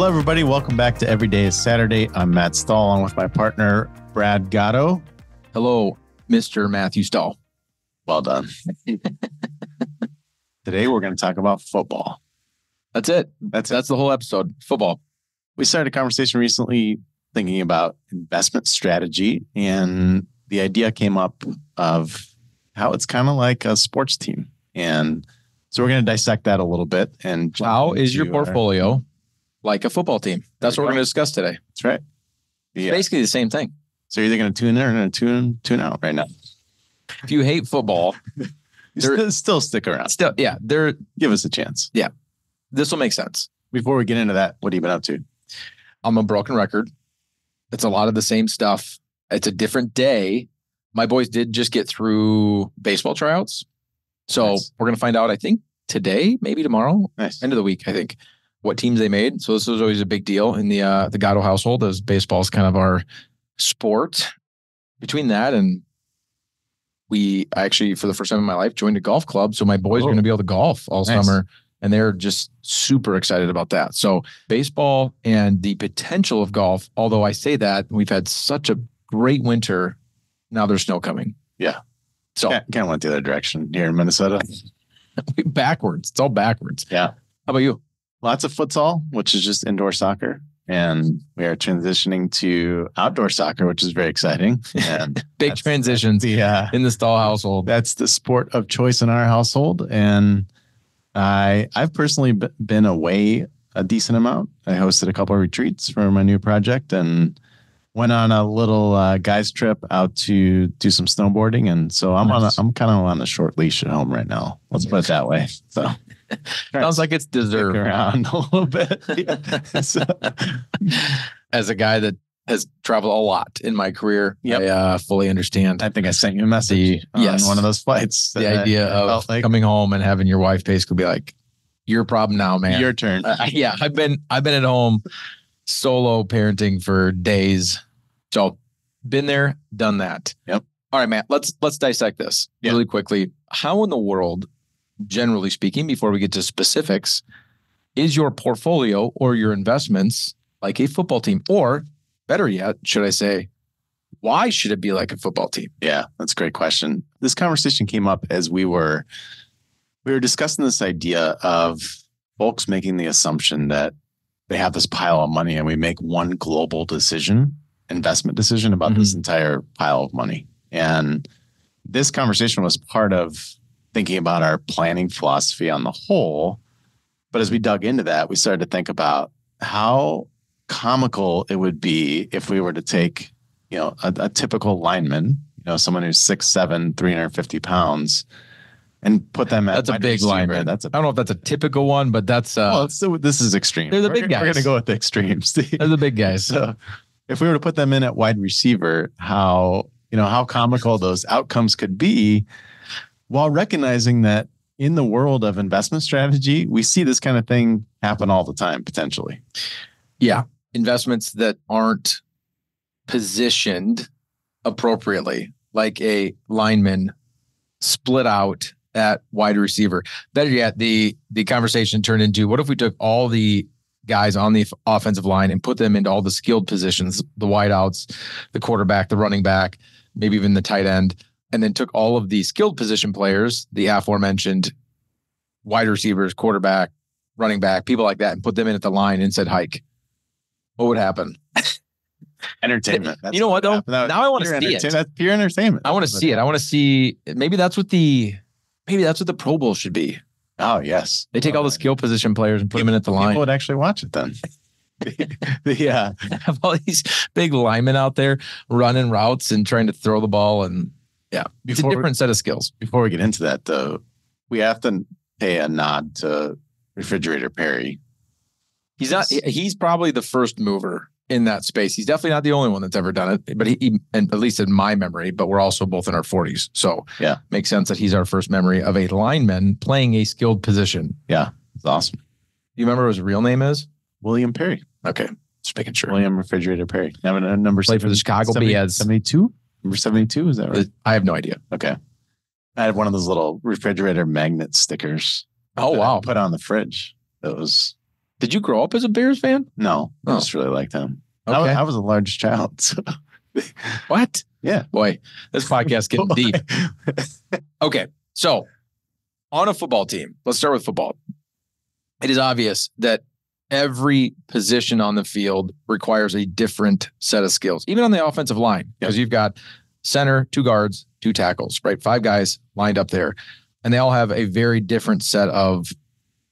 Hello, everybody. Welcome back to Every Day is Saturday. I'm Matt Stahl, along with my partner, Brad Gatto. Hello, Mr. Matthew Stahl. Well done. Today, we're going to talk about football. That's it. That's it. That's the whole episode. Football. We started a conversation recently thinking about investment strategy, and the idea came up of how it's kind of like a sports team. And so we're going to dissect that a little bit. And How is your into our- portfolio like a football team? That's what we we're going to discuss today. That's right. Yeah. Basically the same thing. So you're either going to tune in or going to tune tune out right now. If you hate football, still, still stick around. still, yeah, there. Give us a chance. Yeah, this will make sense. Before we get into that, what have you been up to? I'm a broken record. It's a lot of the same stuff. It's a different day. My boys did just get through baseball tryouts. So Nice. we're going to find out, I think, today, maybe tomorrow, Nice. end of the week, I think, what teams they made. So this was always a big deal in the uh, the Gatto household as baseball is kind of our sport. Between that and we I actually, for the first time in my life, joined a golf club. So my boys Oh. are going to be able to golf all Nice. summer. And they're just super excited about that. So baseball and the potential of golf, although I say that we've had such a great winter, now there's snow coming. Yeah. So Kind of went the other direction here in Minnesota. backwards. It's all backwards. Yeah. How about you? Lots of futsal, which is just indoor soccer. And we are transitioning to outdoor soccer, which is very exciting. And Big transitions the uh, in the Stahl household. that's the sport of choice in our household. And I I've personally b- been away a decent amount. I hosted a couple of retreats for my new project and went on a little uh, guys trip out to do some snowboarding. And so I'm on a, Nice. I'm kind of on a short leash at home right now. Let's put it that way. So Sounds like it's deserved. around a little bit. Yeah. So- As a guy that has traveled a lot in my career, Yep. I uh, fully understand I think I sent you a message The- on yes. one of those flights. the idea I of like coming home and having your wife basically be like, "Your problem now, man." your turn. Uh, yeah, I've been I've been at home solo parenting for days. So been there, done that. Yep. All right, Matt, let's let's dissect this Yeah. really quickly. How in the world, generally speaking, before we get to specifics, is your portfolio or your investments like a football team? Or better yet, should I say, why should it be like a football team? Yeah, that's a great question. This conversation came up as we were we were discussing this idea of folks making the assumption that they have this pile of money and we make one global decision, investment decision about this mm-hmm. entire pile of money. And this conversation was part of thinking about our planning philosophy on the whole. But as we dug into that, we started to think about how comical it would be if we were to take you know, a, a typical lineman, you know, someone who's six, seven, 350 pounds, and put them at That's a big receiver. lineman. That's a I don't know if that's a typical one, but that's uh well, it's, this is extreme. They're the We're big gonna- We're going to go with the extremes. they're the big guys. so, if we were to put them in at wide receiver, how you know how comical those outcomes could be, while recognizing that in the world of investment strategy, we see this kind of thing happen all the time potentially. Yeah. Investments that aren't positioned appropriately, like a lineman split out at wide receiver. Better yet, the the conversation turned into what if we took all the guys on the offensive line and put them into all the skilled positions, the wideouts, the quarterback, the running back, maybe even the tight end, and then took all of the skilled position players, the aforementioned wide receivers, quarterback, running back, people like that, and put them in at the line and said hike. What would happen? Entertainment. That's you know what though? happen. Now I want to see it. That's pure entertainment. I want to see it. I want to see. Maybe that's what the maybe that's what the Pro Bowl should be. Oh yes, They take all the skill position players and put them in at the line. People would actually watch it then. the, the, uh, Have all these big linemen out there running routes and trying to throw the ball, and yeah, it's a different set of skills. before we get into that, though, we have to pay a nod to Refrigerator Perry. He's not. He's probably the first mover in that space. He's definitely not the only one that's ever done it, but he, he and at least in my memory. But we're also both in our forties, so Yeah. makes sense that he's our first memory of a lineman playing a skilled position. Yeah. It's awesome. Do you remember what his real name is? William Perry. Okay, just making sure. William Refrigerator Perry. A number Played for the Chicago Bears. 72? Number 72, is that right? I have no idea. Okay. I had one of those little refrigerator magnet stickers. Oh that I wow, Put on the fridge. That was Did you grow up as a Bears fan? No, I Oh. just really liked them. I, Okay. was, I was a large child. So. what? Yeah. Boy, this podcast getting deep. Okay. So on a football team, let's start with football. It is obvious that every position on the field requires a different set of skills, even on the offensive line, because you've got center, two guards, two tackles, right? Five guys lined up there. And they all have a very different set of,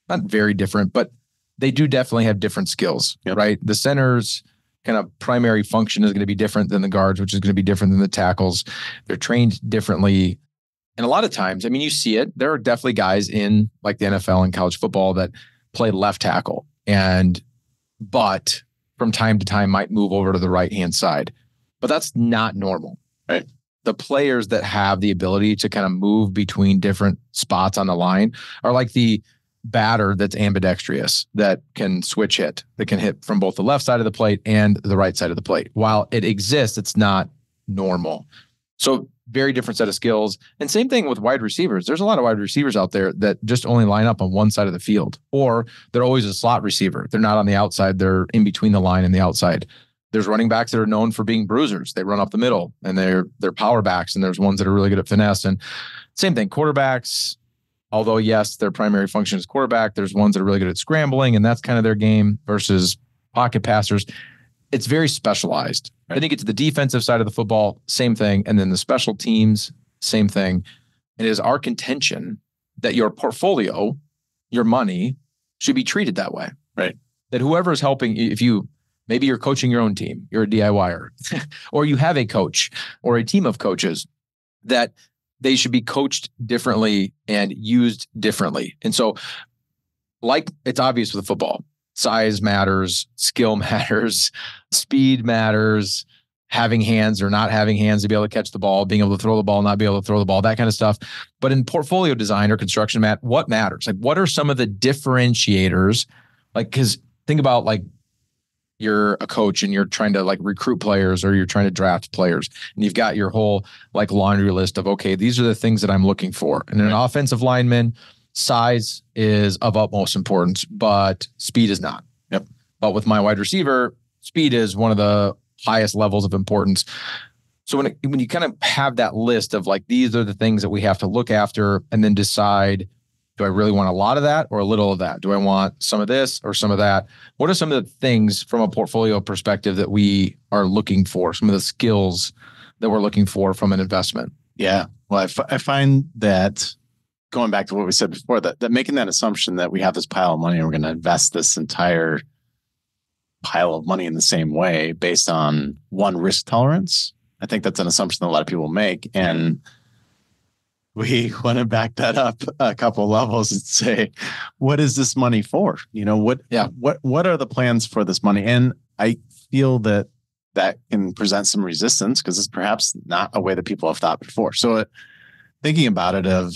not very different, but they do definitely have different skills, Yep. right? The center's kind of primary function is going to be different than the guards, which is going to be different than the tackles. They're trained differently. And a lot of times, I mean, you see it. There are definitely guys in like the NFL and college football that play left tackle and, but from time to time might move over to the right hand side. But that's not normal. Right. The players that have the ability to kind of move between different spots on the line are like the batter that's ambidextrous that can switch hit, that can hit from both the left side of the plate and the right side of the plate. While it exists, it's not normal. So very different set of skills. And same thing with wide receivers. There's a lot of wide receivers out there that just only line up on one side of the field, or they're always a slot receiver. They're not on the outside, they're in between the line and the outside. There's running backs that are known for being bruisers. They run up the middle and they're they're power backs, and there's ones that are really good at finesse. And same thing, quarterbacks, although yes, their primary function is quarterback, there's ones that are really good at scrambling, and that's kind of their game versus pocket passers. It's very specialized. Then you get to the defensive side of the football, same thing. And then the special teams, same thing. And it is our contention that your portfolio, your money, should be treated that way. Right. That whoever is helping, if you maybe you're coaching your own team, you're a DIYer, or you have a coach or a team of coaches, that they should be coached differently and used differently. And so, like it's obvious with the football, size matters, skill matters, speed matters, having hands or not having hands to be able to catch the ball, being able to throw the ball, not be able to throw the ball, that kind of stuff. But in portfolio design or construction, Matt, what matters? Like, what are some of the differentiators? Like, because think about like you're a coach and you're trying to like recruit players or you're trying to draft players and you've got your whole like laundry list of okay these are the things that i'm looking for and an offensive lineman size is of utmost importance but speed is not Yep. but with my wide receiver speed is one of the highest levels of importance so when it, when you kind of have that list of like these are the things that we have to look after and then decide do I really want a lot of that or a little of that? Do I want some of this or some of that? What are some of the things from a portfolio perspective that we are looking for? Some of the skills that we're looking for from an investment? Yeah. Well, I, f- I find that going back to what we said before, that, that making that assumption that we have this pile of money and we're going to invest this entire pile of money in the same way based on one risk tolerance, I think that's an assumption that a lot of people make. And we want to back that up a couple levels and say, what is this money for? You know, what, Yeah. what, what are the plans for this money? And I feel that that can present some resistance because it's perhaps not a way that people have thought before. So, uh, thinking about it, of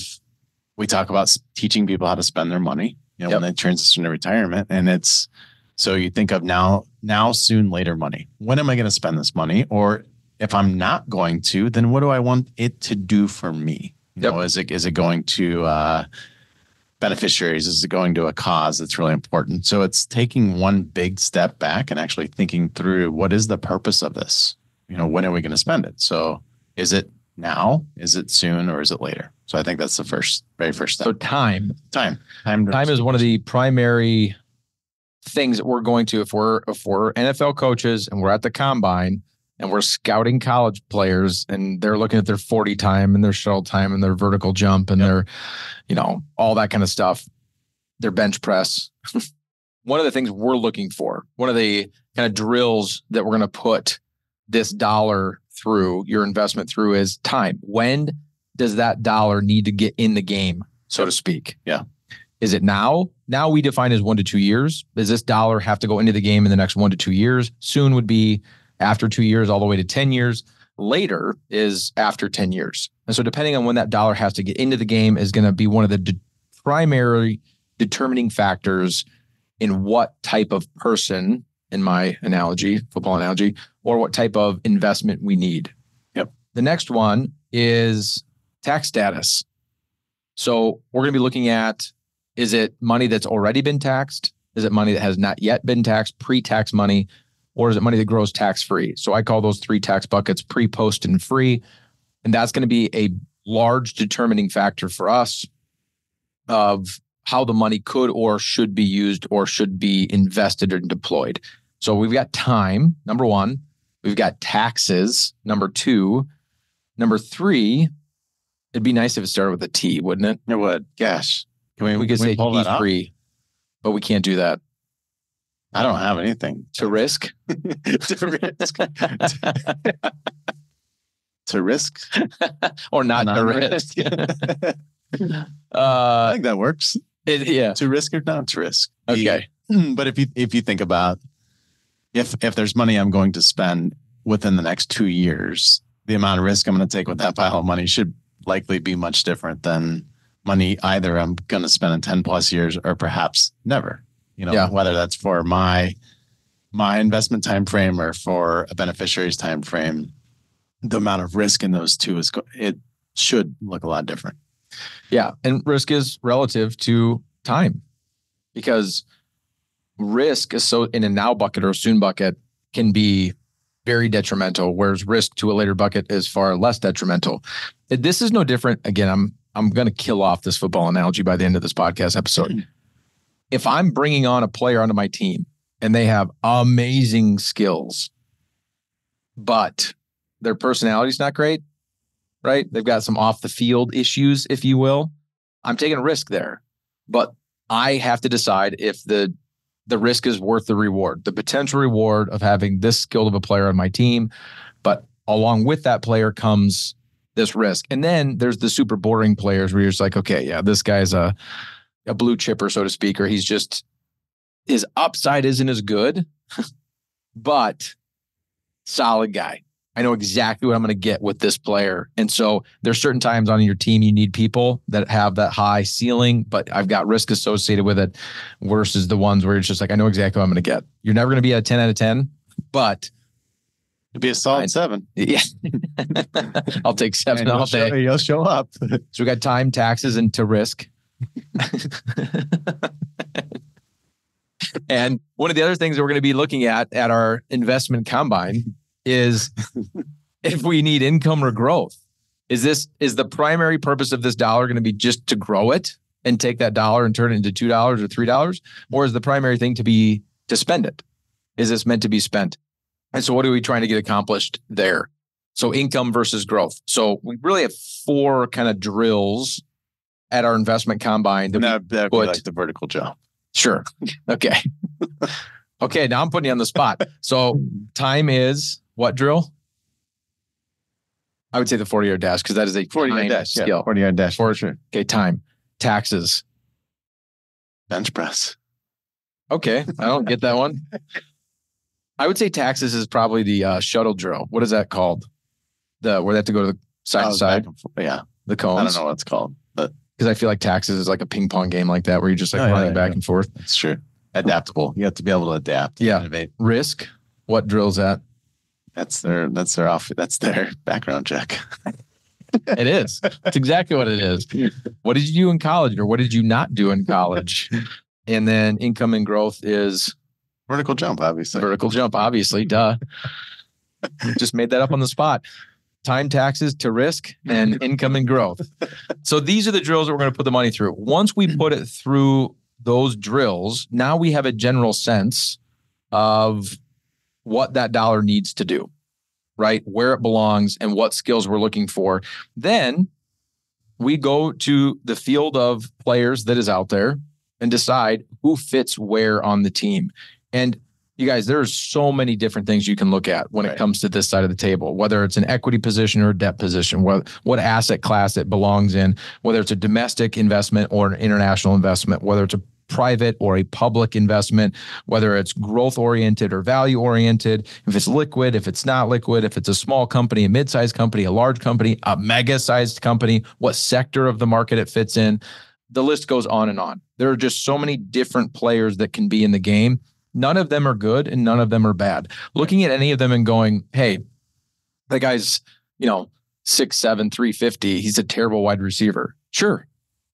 we talk about teaching people how to spend their money, you know, Yep. when they transition to retirement, and it's so you think of now, now, soon, later money. When am I going to spend this money? Or if I'm not going to, then what do I want it to do for me? You Yep. know, is it is it going to uh, beneficiaries? Is it going to a cause that's really important? So it's taking one big step back and actually thinking through what is the purpose of this? You know, when are we going to spend it? So is it now? Is it soon? Or is it later? So I think that's the first, very first step. So time. time, time, Time is one of the primary things that we're going to if we're if we're NFL coaches and we're at the combine and we're scouting college players and they're looking at their 40 time and their shuttle time and their vertical jump and Yep. their you know all that kind of stuff their bench press one of the things we're looking for one of the kind of drills that we're going to put this dollar through your investment through is time when does that dollar need to get in the game so to speak? Yeah. is it now? Now we define as one to two years. Does this dollar have to go into the game in the next one to two years? Soon would be after two years all the way to 10 years. Later is after 10 years. And so depending on when that dollar has to get into the game is going to be one of the de- primary determining factors in what type of person in my analogy football analogy or what type of investment we need. Yep. the next one is tax status so we're going to be looking at is it money that's already been taxed Is it money that has not yet been taxed, pre tax money, or is it money that grows tax free? So I call those three tax buckets pre, post, and free. And that's going to be a large determining factor for us of how the money could or should be used or should be invested and deployed. So we've got time, number one. We've got taxes, number two. Number three, it'd be nice if it started with a T, wouldn't it? It would. Gosh. Can we, We could can say pull T that up? free, but we can't do that. I don't have anything To risk? to risk. to risk. or not to Non-risk. risk. I uh, think that works. it- yeah. To risk or not to risk. Okay. But if you if you think about if if there's money I'm going to spend within the next two years, the amount of risk I'm going to take with that pile of money should likely be much different than money either I'm going to spend in 10 plus years or perhaps never. You know, Yeah. whether that's for my my investment time frame or for a beneficiary's time frame, the amount of risk in those two is it should look a lot different. Yeah. And risk is relative to time because risk is so in a now bucket or a soon bucket can be very detrimental, whereas risk to a later bucket is far less detrimental. This is no different. Again, I'm I'm going to kill off this football analogy by the end of this podcast episode. Hmm. If I'm bringing on a player onto my team and they have amazing skills, but their personality's not great, right? They've got some off the field issues, if you will. I'm taking a risk there, but I have to decide if the the risk is worth the reward, the potential reward of having this skilled of a player on my team. But along with that player comes this risk. And then there's the super boring players where you're just like, okay, yeah, this guy's a a blue chipper, so to speak, or he's just his upside isn't as good, but solid guy. I know exactly what I'm going to get with this player. And so there's certain times on your team you need people that have that high ceiling, but I've got risk associated with it versus the ones where it's just like, I know exactly what I'm going to get. You're never going to be a 10 out of 10, but It'd be a solid Fine. seven. yeah, I'll take seven And all you'll show- day. You'll show up. So we got time, taxes, and to risk. and one of the other things that we're going to be looking at at our investment combine is if we need income or growth. Is this is the primary purpose of this dollar going to be just to grow it and take that dollar and turn it into two dollars or three dollars, or is the primary thing to be to spend it? Is this meant to be spent? And so, what are we trying to get accomplished there? So, income versus growth. So, we really have four kind of drills at our investment combine. That That be put- like the vertical jump. sure. Okay. okay. Now I'm putting you on the spot. So, time is what drill? I would say the 40 yard dash because that is a 40 yard dash. skill. Yeah, 40 yard dash. For- For sure. Okay. Time, taxes. Bench press. Okay. I don't get that one. I would say taxes is probably the uh, shuttle drill. What is that called? The where they have to go to the side to side, back and forth. Yeah. the I don't know what it's called, but because I feel like taxes is like a ping pong game like that where you're just like Oh, running yeah, back yeah. and forth. it's true. Adaptable. You have to be able to adapt. Yeah. Innovate. Risk, what drills that? That's their that's their off that's their background check. It is. It's exactly what it is. What did you do in college or what did you not do in college? And then income and growth is Vertical jump, obviously. vertical jump, obviously. Duh. Just made that up on the spot. Time taxes to risk and income and growth. So these are the drills that we're going to put the money through. Once we put it through those drills, now we have a general sense of what that dollar needs to do, right? Where it belongs and what skills we're looking for. Then we go to the field of players that is out there and decide who fits where on the team. And you guys, there's so many different things you can look at when it comes to this side of the table, whether it's an equity position or a debt position, what, what asset class it belongs in, whether it's a domestic investment or an international investment, whether it's a private or a public investment, whether it's growth oriented or value oriented, if it's liquid, if it's not liquid, if it's a small company, a mid-sized company, a large company, a mega sized company, what sector of the market it fits in. The list goes on and on. There are just so many different players that can be in the game. None of them are good and none of them are bad. Looking at any of them and going, hey, that guy's, you know, six, seven, 350. He's a terrible wide receiver. Sure.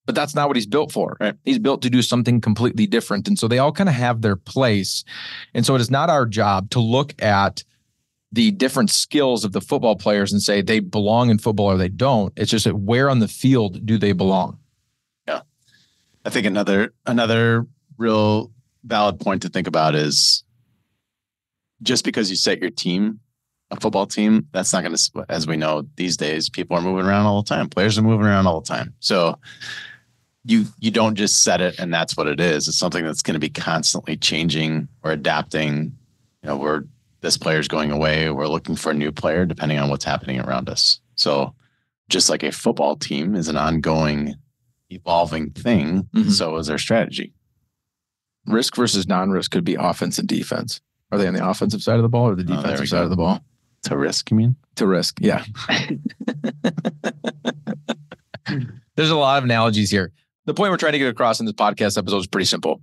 But that's not what he's built for. Right. He's built to do something completely different. And so they all kind of have their place. And so it is not our job to look at the different skills of the football players and say they belong in football or they don't. It's just that where on the field do they belong? Yeah. I think another another real valid point to think about is just because you set your team a football team, that's not going to, as we know these days, people are moving around all the time. Players are moving around all the time. So you you don't just set it and that's what it is. It's something that's going to be constantly changing or adapting. You know, we're this player's going away. We're looking for a new player depending on what's happening around us. So just like a football team is an ongoing, evolving thing, Mhm. so is our strategy. Risk versus non-risk could be offense and defense. Are they on the offensive side of the ball or the Oh, defensive side go. of the ball? To risk, you mean? To risk, yeah. There's a lot of analogies here. The point we're trying to get across in this podcast episode is pretty simple.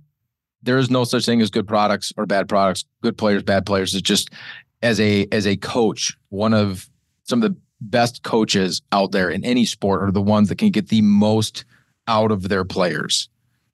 There is no such thing as good products or bad products, good players, bad players. It's just as a as a coach, one of some of the best coaches out there in any sport are the ones that can get the most out of their players,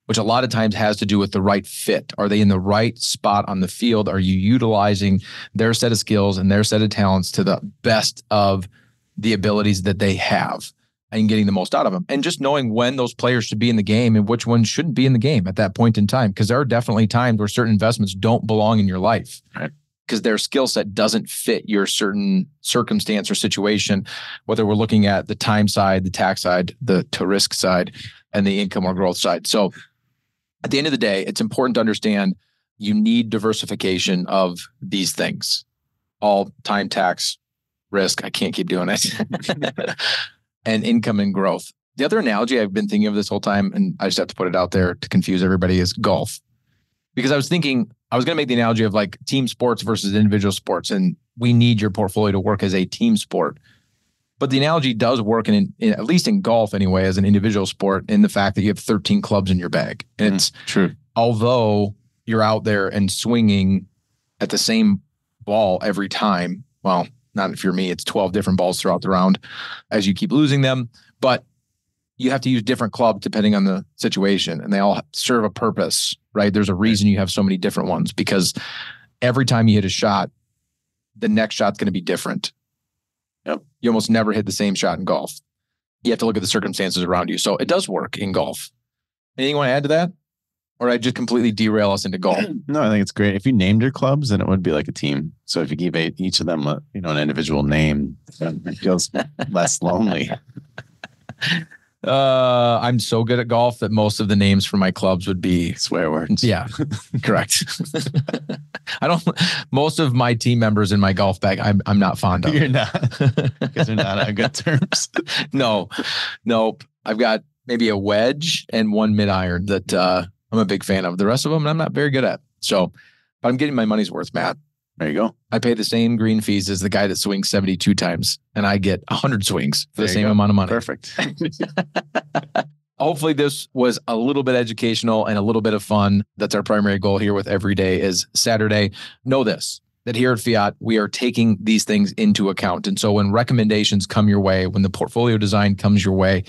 which a lot of times has to do with the right fit. Are they in the right spot on the field? Are you utilizing their set of skills and their set of talents to the best of the abilities that they have and getting the most out of them? And just knowing when those players should be in the game and which ones shouldn't be in the game at that point in time. Because there are definitely times where certain investments don't belong in your life. Right. Because their skill set doesn't fit your certain circumstance or situation, whether we're looking at the time side, the tax side, the to risk side, and the income or growth side. So at the end of the day, it's important to understand you need diversification of these things. All time tax risk. I can't keep doing it. and income and growth. The other analogy I've been thinking of this whole time, and I just have to put it out there to confuse everybody, is golf. Because I was thinking, I was going to make the analogy of like team sports versus individual sports, and we need your portfolio to work as a team sport. But the analogy does work in, in at least in golf anyway, as an individual sport, in the fact that you have 13 clubs in your bag. And Mhm. it's True. although you're out there and swinging at the same ball every time, well, not if you're me, it's 12 different balls throughout the round as you keep losing them, but you have to use different clubs depending on the situation and they all serve a purpose, right? There's a reason you have so many different ones because every time you hit a shot, the next shot's going to be different. Yep. You almost never hit the same shot in golf. You have to look at the circumstances around you. So it does work in golf. Anything you want to add to that? Or I just completely derail us into golf? No, I think it's great. If you named your clubs, then it would be like a team. So if you give each of them, a, you know, an individual name, it feels less lonely. Uh, I'm so good at golf that most of the names for my clubs would be Swear words. Yeah, correct. I don't. Most of my team members in my golf bag, I'm I'm not fond of. You're not because they're not on good terms. no, nope. I've got maybe a wedge and one mid iron that uh, I'm a big fan of. The rest of them, and I'm not very good at. So, but I'm getting my money's worth, Matt. There you go. I pay the same green fees as the guy that swings 72 times, and I get 100 swings for There the same go. amount of money. Perfect. hopefully this was a little bit educational and a little bit of fun that's our primary goal here with every day is saturday know this that here at fiat we are taking these things into account and so when recommendations come your way when the portfolio design comes your way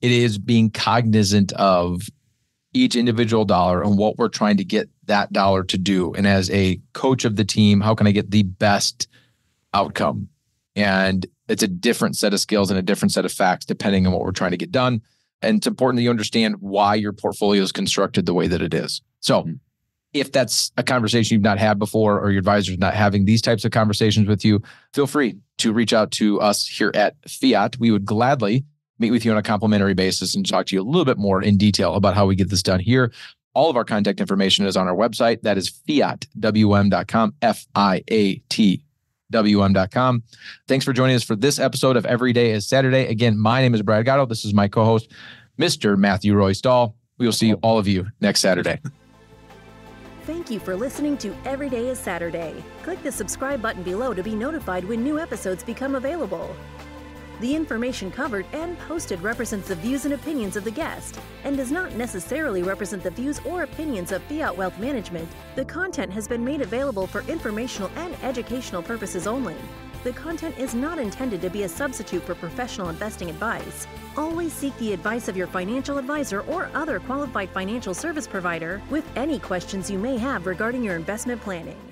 it is being cognizant of each individual dollar and what we're trying to get that dollar to do and as a coach of the team how can i get the best outcome and it's a different set of skills and a different set of facts depending on what we're trying to get done and it's important that you understand why your portfolio is constructed the way that it is. So, Mhm. if that's a conversation you've not had before, or your advisor's not having these types of conversations with you, feel free to reach out to us here at Fiat. We would gladly meet with you on a complimentary basis and talk to you a little bit more in detail about how we get this done here. All of our contact information is on our website. That is fiatwm.com, F I A T WM.com. Thanks for joining us for this episode of Every Day is Saturday. Again, my name is Brad Gatto. This is my co host, Mr. Matthew Roy Stahl. We will see all of you next Saturday. Thank you for listening to Every Day is Saturday. Click the subscribe button below to be notified when new episodes become available. The information covered and posted represents the views and opinions of the guest and does not necessarily represent the views or opinions of Fiat Wealth Management. The content has been made available for informational and educational purposes only. the content is not intended to be a substitute for professional investing advice. Always seek the advice of your financial advisor or other qualified financial service provider with any questions you may have regarding your investment planning.